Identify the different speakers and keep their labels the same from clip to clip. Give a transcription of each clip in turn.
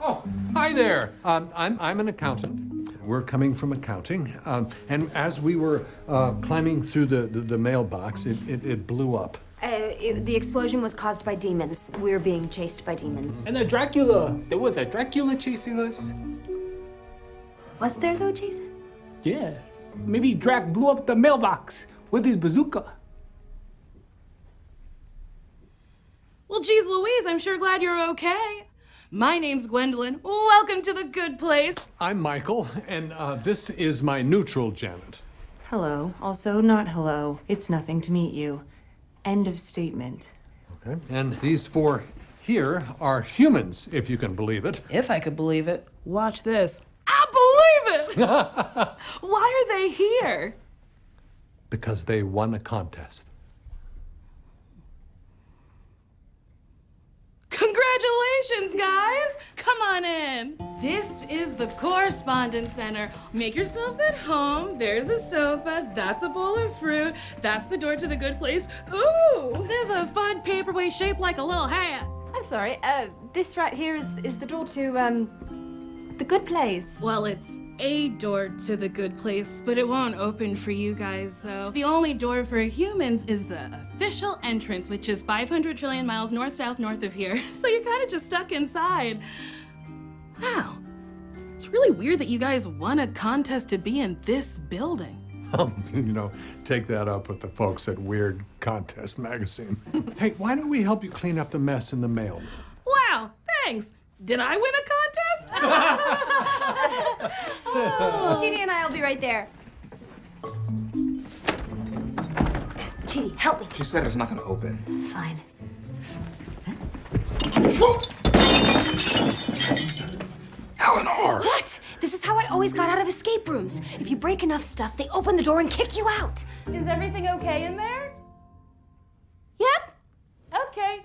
Speaker 1: Oh, hi there. Um, I'm, I'm an accountant. We're coming from accounting. Um, and as we were uh, climbing through the, the, the mailbox, it, it, it blew up.
Speaker 2: Uh, it, the explosion was caused by demons. We're being chased by demons.
Speaker 3: And a Dracula. There was a Dracula chasing us.
Speaker 2: Was there though, Jason?
Speaker 3: Yeah. Maybe Drac blew up the mailbox with his bazooka.
Speaker 4: Well, geez Louise, I'm sure glad you're okay. My name's Gwendolyn. Welcome to the good place.
Speaker 1: I'm Michael, and uh, this is my neutral Janet.
Speaker 5: Hello. Also, not hello. It's nothing to meet you. End of statement.
Speaker 1: Okay. And these four here are humans, if you can believe it.
Speaker 5: If I could believe it.
Speaker 4: Watch this. I believe it! Why are they here?
Speaker 1: Because they won a contest.
Speaker 4: Congratulations, guys! Come on in. This is the Correspondence Center. Make yourselves at home. There's a sofa. That's a bowl of fruit. That's the door to the good place. Ooh, there's a fun paperweight shaped like a little hat.
Speaker 2: I'm sorry. Uh, this right here is is the door to um, the good place.
Speaker 4: Well, it's a door to the good place, but it won't open for you guys, though. The only door for humans is the official entrance, which is 500 trillion miles north south north of here. So you're kind of just stuck inside. Wow. It's really weird that you guys won a contest to be in this building.
Speaker 1: Um, you know, take that up with the folks at Weird Contest magazine. hey, why don't we help you clean up the mess in the mail?
Speaker 4: Wow, thanks. Did I win a contest? Oh.
Speaker 2: Chidi and I will be right there. Chidi, help me.
Speaker 6: She said it's not gonna open.
Speaker 2: Fine.
Speaker 6: Eleanor!
Speaker 2: What? This is how I always got out of escape rooms. If you break enough stuff, they open the door and kick you out.
Speaker 4: Is everything okay in there?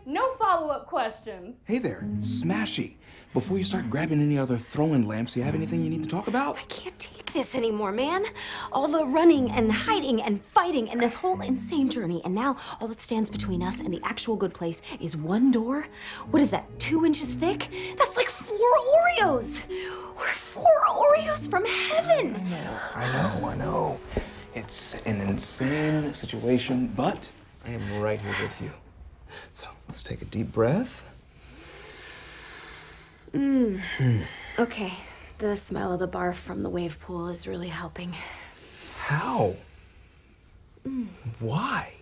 Speaker 4: No follow-up questions.
Speaker 6: Hey there, Smashy. Before you start grabbing any other throwing lamps, do you have anything you need to talk about?
Speaker 2: I can't take this anymore, man. All the running and hiding and fighting and this whole insane journey. And now all that stands between us and the actual good place is one door. What is that, two inches thick? That's like four Oreos. We're four Oreos from heaven.
Speaker 6: I know, I know. It's an insane situation, but I am right here with you. So let's take a deep breath. Mm. Hmm.
Speaker 2: Okay, the smell of the barf from the wave pool is really helping.
Speaker 6: How? Mm. Why?